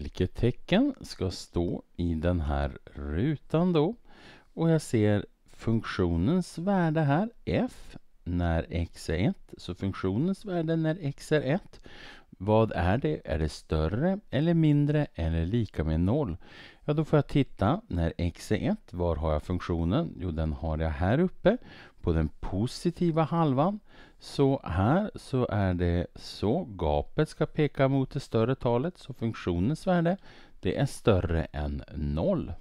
vilket tecken ska stå i den här rutan då. Och jag ser funktionens värde här, f, när x är 1. Så funktionens värde när x är 1. Vad är det? Är det större eller mindre eller lika med 0? Ja, då får jag titta. När x är 1, var har jag funktionen? Jo, den har jag här uppe på den positiva halvan. Så här så är det så. Gapet ska peka mot det större talet, så funktionens värde det är större än 0.